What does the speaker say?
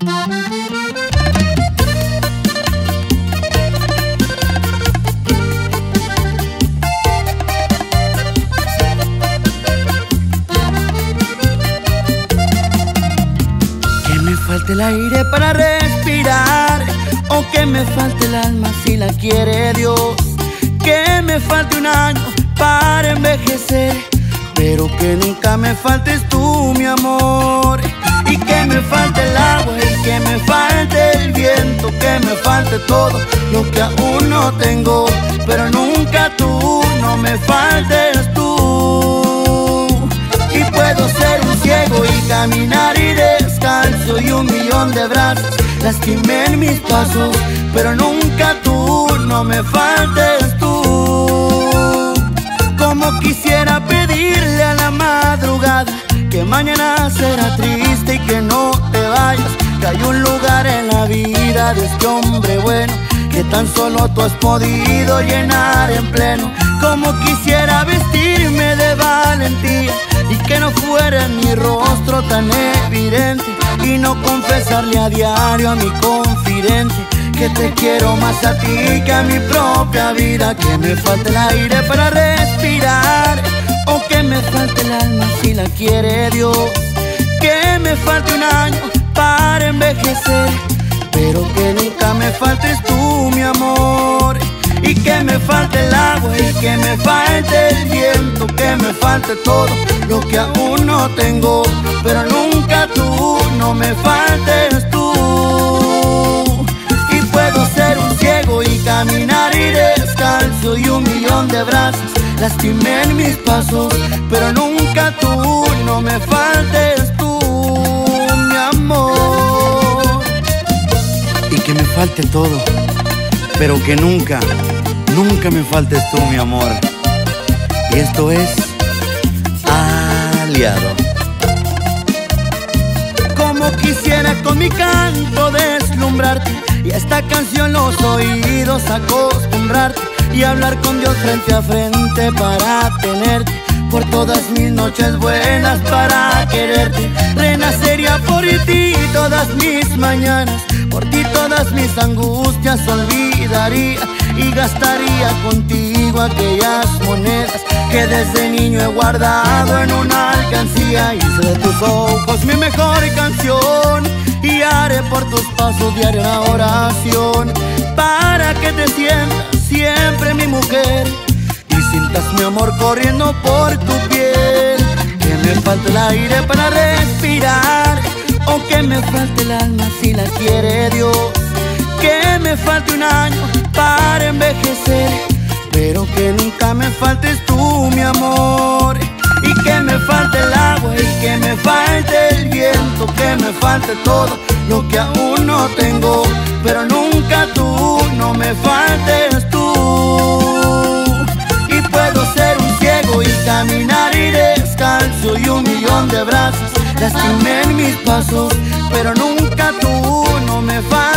Que me falte el aire para respirar o que me falte el alma si la quiere Dios. Que me falte un año para envejecer, pero que nunca me faltes tú, mi amor. Y que me falte que me falte el viento, que me falte todo lo que aún no tengo, pero nunca tú, no me faltes tú. Y puedo ser un ciego y caminar y descalzo y un millón de brazos lastimen mis pasos, pero nunca tú, no me faltes tú. Como quisiera pedirle a la madrugada que mañana será triste de hombre bueno que tan solo tú has podido llenar en pleno. Como quisiera vestirme de valentía y que no fuera mi rostro tan evidente y no confesarle a diario a mi confidente que te quiero más a ti que a mi propia vida, que me falte el aire para respirar o que me falte el alma si la quiere Dios, que me falte un año para envejecer, pero que nunca me faltes tú, mi amor. Y que me falte el agua y que me falte el viento, que me falte todo lo que aún no tengo, pero nunca tú, no me faltes tú. Y puedo ser un ciego y caminar y descalzo y un millón de brazos lastimen mis pasos, pero nunca tú, no me faltes tú, mi amor. Falte todo, pero que nunca, nunca me faltes tú, mi amor. Y esto es aliado. Como quisiera con mi canto deslumbrarte y a esta canción los oídos acostumbrarte y hablar con Dios frente a frente para tenerte por todas mis noches buenas para quererte renacería por ti todas mis mañanas por ti todas mis angustias olvidaría y gastaría contigo aquellas monedas que desde niño he guardado en una alcancía hice de tus ojos mi mejor canción y haré por tus pasos diario una oración para que te sientas siempre mi mujer y sientas mi amor corriendo por tu piel. Que me falte el aire para respirar o que me falte el alma si la quiere Dios. Que me falte un año para envejecer, pero que nunca me faltes tú, mi amor. Y que me falte el agua y que me falte el viento, que me falte todo lo que aún no tengo, pero nunca tú, no me faltes tú. Y puedo ser un ciego y caminar y descalzo y un millón de brazos lastimen mis pasos, pero nunca tú, no me faltes